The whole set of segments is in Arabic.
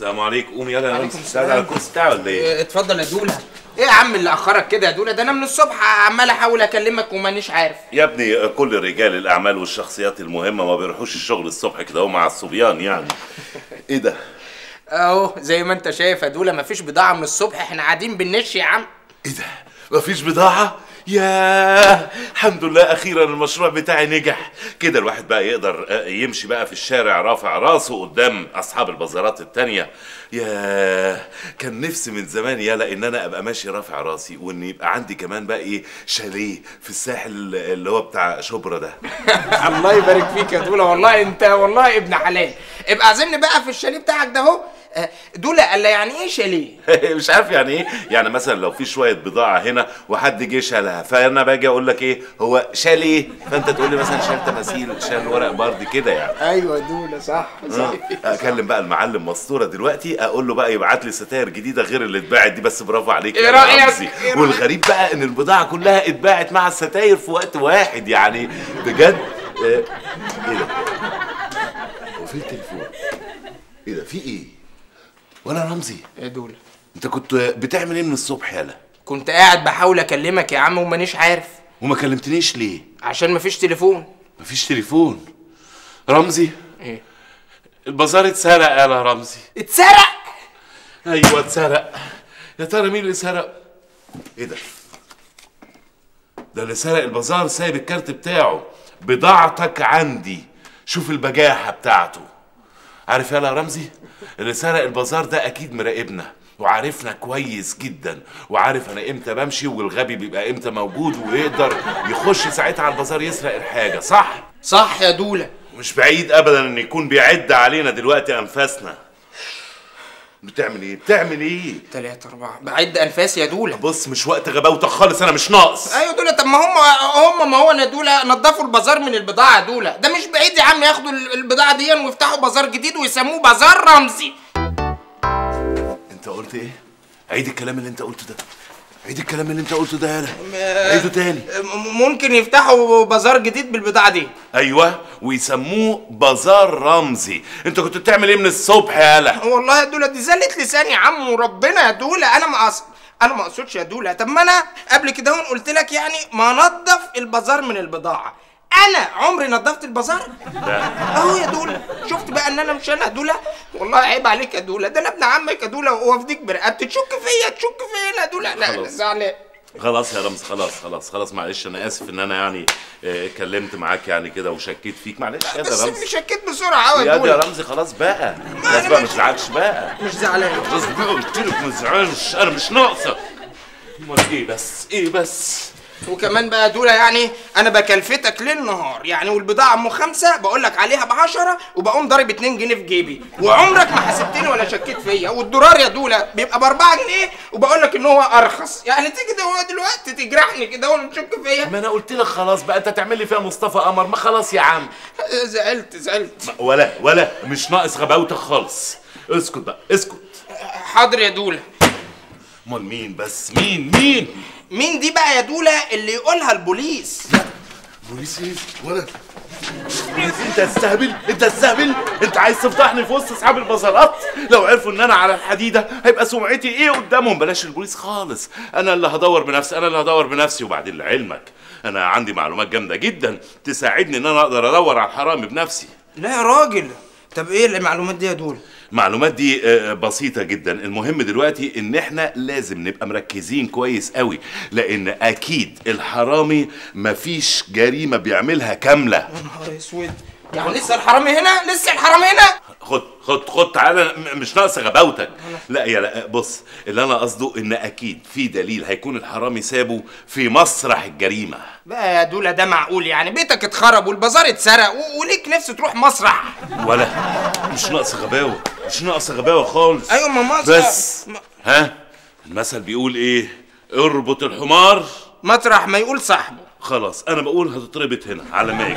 السلام عليكم قوم يلا السلام. تعالى على الكرسي بتاعي ولا إيه؟ اتفضل يا دولة إيه يا عم اللي أخرك كده يا دولة ده أنا من الصبح عمال أحاول أكلمك ومانيش عارف يا ابني كل رجال الأعمال والشخصيات المهمة ما بيروحوش الشغل الصبح كده مع الصبيان يعني إيه ده؟ أهو زي ما أنت شايف يا دولة مفيش بضاعة من الصبح إحنا قاعدين بنش يا عم إيه ده؟ مفيش بضاعة؟ يا الحمد لله أخيرا المشروع بتاعي نجح. كده الواحد بقى يقدر آه، يمشي بقى في الشارع رافع راسه قدام أصحاب البازارات التانية. يا كان نفسي من زمان يلا إن أنا أبقى ماشي رافع راسي وإن يبقى عندي كمان بقى إيه شاليه في الساحل اللي هو بتاع شبرا ده. الله يبارك فيك يا دولة. والله أنت والله ابن حلال. ابقى عازمني بقى في الشاليه بتاعك ده أهو. آه، دوله قال يعني إيه شاليه؟ مش عارف يعني إيه. يعني مثلا لو في شوية بضاعة هنا وحد جه شالها فأنا باجي أقول لك إيه؟ هو شال إيه فأنت تقول لي مثلا شال تماثيل شال ورق برد كده يعني. أيوه يا دولة صح صح. أكلم بقى المعلم مسطوره دلوقتي أقول له بقى يبعت لي ستاير جديدة غير اللي اتباعت دي بس برافو عليك إيه؟ رمزي. إيه رأيك؟ والغريب بقى إن البضاعة كلها اتباعت مع الستاير في وقت واحد يعني. بجد؟ آه، إيه ده؟ هو فين التليفون. إيه ده؟ في إيه؟ ولا رمزي. يا دوله انت كنت بتعمل إيه من الصبح يالا كنت قاعد بحاول اكلمك يا عم ومانيش عارف. وما كلمتنيش ليه؟ عشان مفيش تليفون. مفيش تليفون. رمزي؟ إيه؟ البازار اتسرق يا رمزي. اتسرق؟ أيوه اتسرق. يا ترى مين اللي سرق؟ إيه ده؟ ده اللي سرق البازار سايب الكارت بتاعه. بضاعتك عندي. شوف البجاحة بتاعته. عارف يالا يا رمزي؟ اللي سرق البازار ده أكيد مراقبنا وعارفنا كويس جدا وعارف أنا إمتى بمشي والغبي بيبقى إمتى موجود ويقدر يخش ساعتها على البازار يسرق الحاجة صح؟ صح يا دولة. مش بعيد ابدا إن يكون بيعد علينا دلوقتي أنفاسنا. بتعمل إيه؟ بتعمل إيه؟ تلاتة أربعة. بعد أنفاسي يا دولة. بص مش وقت غباوتك خالص أنا مش ناقص. أيوة دولة. طب ما هم هم ما هو أنا دولة نضفوا البازار من البضاعة يا دولة. ده مش بعيد يا عم ياخدوا ال- البضاعة دي ويفتحوا بازار جديد ويسموه بازار رمزي. أنت قلت إيه؟ عيد الكلام اللي أنت قلته ده. عيد الكلام اللي انت قلته ده يالا. عيده تاني. ممكن يفتحوا بازار جديد بالبضاعة دي. أيوه ويسموه بازار رمزي. انت كنت بتعمل إيه من الصبح يالا؟ والله يا دولة دي زلت لساني يا عم وربنا يا دولة. أنا ما أقصد أنا ما أقصدش يا دولة. طب ما أنا قبل كده قلت لك يعني ما نضف البازار من البضاعة. أنا عمري نضفت البازار؟ لا. أهو يا دولا شفت بقى إن أنا مش أنا دولا والله عيب عليك يا دولا ده أنا ابن عمك يا دولا وأفديك برقبتي تشك فيا تشك فيا يا دولا لا أنا. زعلان خلاص يا رمز خلاص خلاص خلاص. معلش أنا آسف إن أنا يعني آه، اتكلمت معاك يعني كده وشكيت فيك. معلش يا بس رمز. شكيت بسرعة قوي يا يا رمزي خلاص بقى. خلاص بقى ما تزعلش بقى. مش زعلان. خلاص بقى قلت لك ما تزعلش. أنا مش ناقصة. أمال إيه بس؟ إيه بس؟ وكمان بقى يا دولا يعني أنا بكلفتك ليل نهار يعني والبضاعة أم خمسة بقول لك عليها ب 10 وبقوم ضارب 2 جنيه في جيبي. وعمرك ما حسبتني ولا شكيت فيا. والدولار يا دولا بيبقى ب 4 جنيه وبقول لك إن هو أرخص. يعني تيجي دلوقتي تجرحني كده وتشك فيا. ما أنا قلت لك خلاص بقى أنت تعمل لي فيها مصطفى قمر. ما خلاص يا عم. زعلت زعلت. ولا ولا مش ناقص غباوتك خالص. اسكت بقى اسكت. حاضر يا دولا أمال مين بس؟ مين؟ مين؟ مين دي بقى يا دولا اللي يقولها البوليس؟ بوليس إيه؟ ولا. بوليس أنت تستهبل أنت تستهبل أنت عايز تفضحني في وسط أصحاب البازارات لو عرفوا إن أنا على الحديدة هيبقى سمعتي إيه قدامهم؟ بلاش البوليس خالص. أنا اللي هدور بنفسي أنا اللي هدور بنفسي وبعدين لعلمك. أنا عندي معلومات جامدة جدا تساعدني إن أنا أقدر أدور على الحرامي بنفسي. لا يا راجل. طب إيه المعلومات دي يا دولا المعلومات دي آه، بسيطة جدا. المهم دلوقتي إن إحنا لازم نبقى مركزين كويس قوي لأن أكيد الحرامي مفيش جريمة بيعملها كاملة. يا نهار أسود. يعني لسه الحرامي هنا؟ لسه الحرامي هنا؟ خد خد خد تعالى مش ناقص غباوتك. لا يا لا بص اللي أنا قصده إن أكيد في دليل هيكون الحرامي سابه في مسرح الجريمة. بقى يا دولا ده معقول يعني؟ بيتك اتخرب والبازار اتسرق وليك نفس تروح مسرح. ولا مش ناقص غباوة. مش ناقص غباوة خالص. أيوه ما مسرح بس. م- ها؟ المثل بيقول إيه؟ اربط الحمار. مطرح ما يقول صاحبه. خلاص أنا بقول هتتربط هنا على ما أجي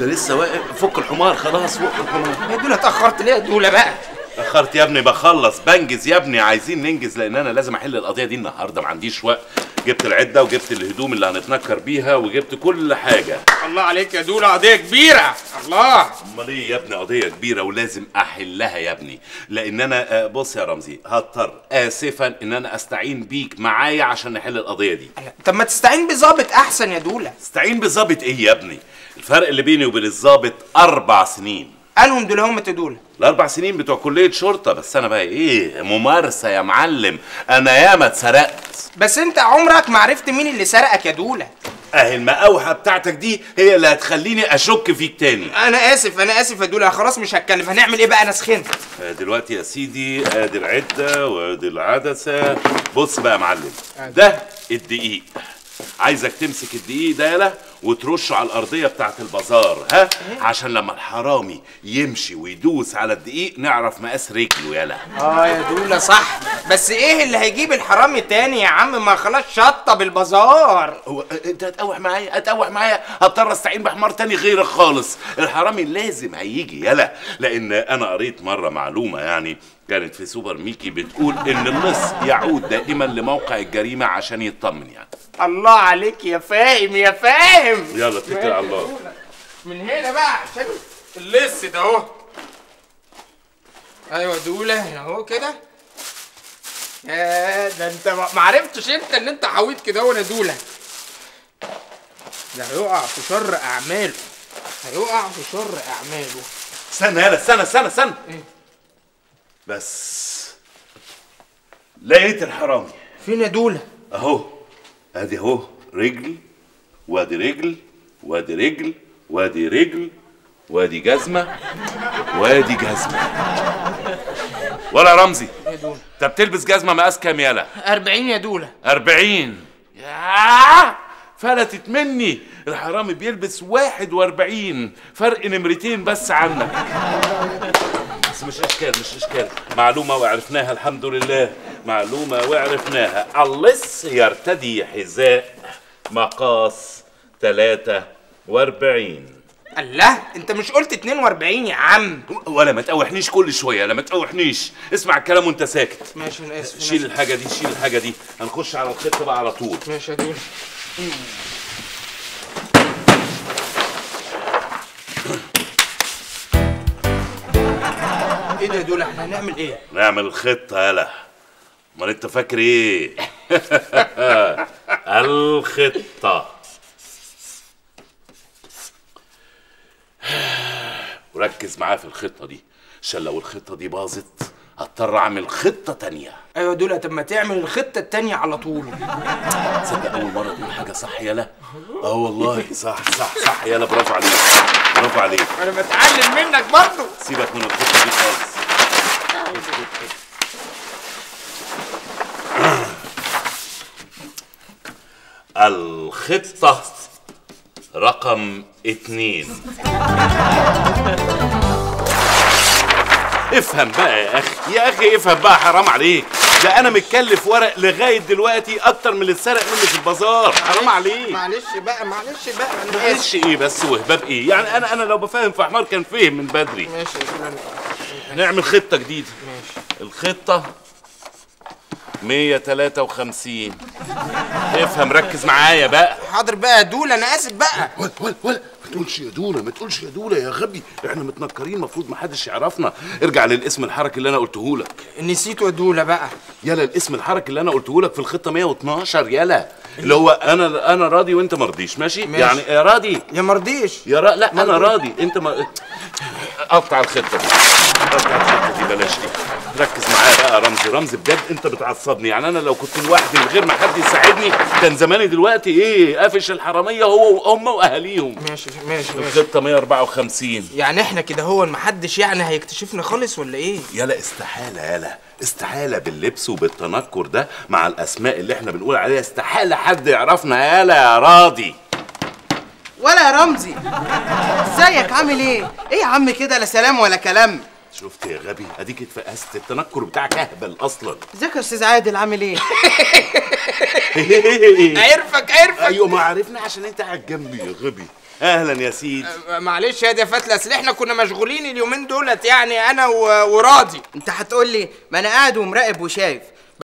انت لسه واقف؟ فك الحمار خلاص فك الحمار. يا دولا اتأخرت ليه يا دولا بقى؟ اتأخرت يا ابني بخلص بنجز يا ابني عايزين ننجز لأن أنا لازم أحل القضية دي النهارده ما عنديش وقت. جبت العدة وجبت الهدوم اللي هنتنكر بيها وجبت كل حاجة. الله عليك يا دولا قضية كبيرة. الله. أمال إيه يا ابني؟ قضية كبيرة ولازم أحلها يا ابني. لأن أنا آه، بص يا رمزي هضطر اسفا إن أنا أستعين بيك معايا عشان نحل القضية دي. طب ما تستعين بظابط أحسن يا دولا استعين بظابط إيه يا ابني؟ الفرق اللي بيني وبين الظابط أربع سنين. قالهم دول هم تدولا الأربع سنين بتوع كلية شرطة بس أنا بقى إيه ممارسة يا معلم. أنا ياما اتسرقت. بس أنت عمرك ما عرفت مين اللي سرقك يا دولا أهي المقاوحة بتاعتك دي هي اللي هتخليني أشك فيك تاني. أنا آسف أنا آسف يا دولا خلاص مش هتكلم. هنعمل إيه بقى؟ أنا سخنت. آه، دلوقتي يا سيدي آدي العدة وآدي العدسة. بص بقى يا معلم. ده الدقيق. عايزك تمسك الدقيق ده يلا. وترشه على الأرضية بتاعت البازار ها؟ عشان لما الحرامي يمشي ويدوس على الدقيق نعرف مقاس رجله يلا آه يا دولا صح. بس إيه اللي هيجيب الحرامي تاني يا عم؟ ما خلاص شطب البازار. هو أنت هتقوح معايا؟ هتقوح معايا؟ هضطر أستعين بحمار تاني غيرك خالص. الحرامي لازم هيجي يلا لأن أنا قريت مرة معلومة يعني كانت في سوبر ميكي بتقول إن اللص يعود دائما لموقع الجريمة عشان يطمن يعني. الله عليك يا فاهم يا فاهم. يلا اتكل على الله. من هنا بقى عشان اللص ده اهو. أيوه دولة اهو كده. يا ده انت ما عرفتش انت ان انت حويت كده وأنا دولة. ده هيقع في شر أعماله. هيقع في شر أعماله. استنى يلا استنى استنى استنى. إيه؟ بس لقيت الحرامي. فين يا دولة. اهو ادي اهو رجل وادي رجل وادي رجل وادي رجل وادي جزمة وادي جزمة. ولا رمزي. يا دولة. انت بتلبس جزمة مقاس كام يالا؟ 40 يا دولة. 40 ياه! فلتت مني. الحرامي بيلبس 41 فرق نمرتين بس عنك. بس مش إشكال مش إشكال. معلومة وعرفناها الحمد لله. معلومة وعرفناها. اللص يرتدي حذاء. مقاس 43 الله أنت مش قلت 42 يا عم. ولا ما تقوحنيش كل شوية لا ما تقوحنيش. اسمع الكلام وأنت ساكت. ماشي أنا آسف شيل الحاجة دي شيل الحاجة دي. هنخش على الخطة بقى على طول. ماشي يا دوله إيه ده يا دوله إحنا هنعمل إيه؟ نعمل خطة يلا. أمال أنت فاكر إيه؟ الخطة. وركز معايا في الخطة دي عشان لو الخطة دي باظت هضطر أعمل خطة تانية. أيوه دوله طب ما تعمل الخطة التانية على طول. تصدق أول مرة تقول حاجة صح يلا آه والله صح صح صح يلا برافو عليك برافو عليك. أنا بتعلم منك برضه سيبك من الخطة دي خالص. الخطة رقم اتنين. افهم بقى يا أخي. يا أخي افهم بقى حرام عليك. ده أنا متكلف ورق لغاية دلوقتي أكتر من اللي اتسرق مني في البازار. حرام عليك. معلش بقى معلش بقى. معلش إيه بس وهباب إيه؟ يعني أنا أنا لو بفهم في حمار كان فهم من بدري. ماشي نعمل خطة جديدة. ماشي. الخطة 153 افهم ركز معايا بقى. حاضر بقى يا دولة أنا آسف بقى. ولا ولا ولا ما تقولش يا دولة ما تقولش يا دولة يا غبي. إحنا متنكرين المفروض ما حدش يعرفنا. ارجع للاسم الحركي اللي أنا قلته لك. نسيته يا دولة بقى. يلا الاسم الحركي اللي أنا قلته لك في الخطة 112 يلا. اللي هو أنا أنا راضي وأنت مرضيش ماشي, ماشي. يعني يا راضي؟ يا مرضيش. يا را... لا أنا. راضي. أنت ما قطع الخطة. دي قطع الخطة دي بلاش دي. ركز معايا بقى يا رمزي رمزي بجد أنت بتعصبني. يعني أنا لو كنت لوحدي من غير ما حد يساعدني كان زماني دلوقتي إيه؟ قافش الحرامية هو وهم وأهاليهم. ماشي ماشي ماشي. الخطة 154 يعني إحنا كده هو محدش يعني هيكتشفنا خالص ولا إيه؟ يلا استحالة يلا. استحالة باللبس وبالتنكر ده مع الأسماء اللي إحنا بنقول عليها. استحالة حد يعرفنا. يلا يا راضي. ولا يا رمزي. إزيك؟ عامل إيه؟ إيه يا عم كده لا سلام ولا كلام. شفت يا غبي؟ أديك اتفقست. التنكر بتاعك أهبل أصلا. إزيك يا أستاذ عادل؟ عامل إيه؟ عرفك عرفك. أيوه ما عرفنا عشان أنت قاعد جنبي يا غبي. أهلا يا سيدي. معلش يا فتله أصل إحنا كنا مشغولين اليومين دولت يعني أنا و- وراضي. أنت هتقول لي ما أنا قاعد ومراقب وشايف.